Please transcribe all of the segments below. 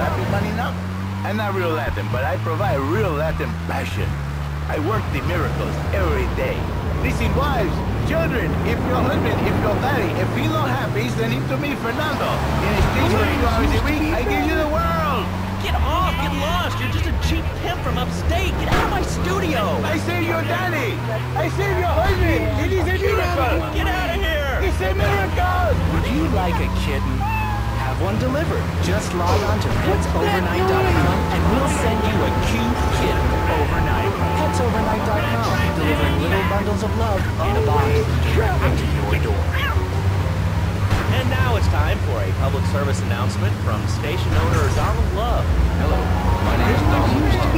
Happy money now? I'm not real Latin, but I provide real Latin passion. I work the miracles every day. Listen, wives, children, if your husband, if your daddy, if he not happy, send him to me, Fernando. In exchange for two hours a week, I give you the world. Get off! Get lost! You're just a cheap pimp from upstate! Get out of my studio! I save your daddy. I save your husband. It is a miracle. Get out of here! It's a miracle. Would you like a kitten? Have one delivered. Just log on to petsovernight.com and we'll send you a cute kit overnight. Petsovernight.com, delivering little bundles of love in a box directly to your door. And now it's time for a public service announcement from station owner Donald Love. Hello, my name is Donald Love.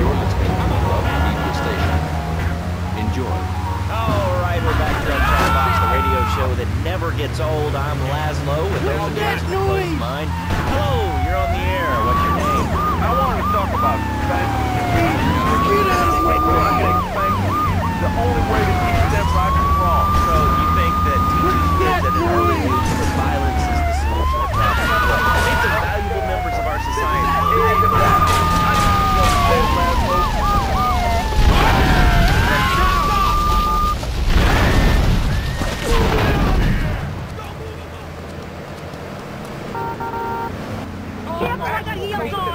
You're listening to the Love Radio Station. Enjoy. All right, we're back here on Chatterbox, the radio show that never gets old. I'm Lazlow with those announcements close to mine. 那个，你要做。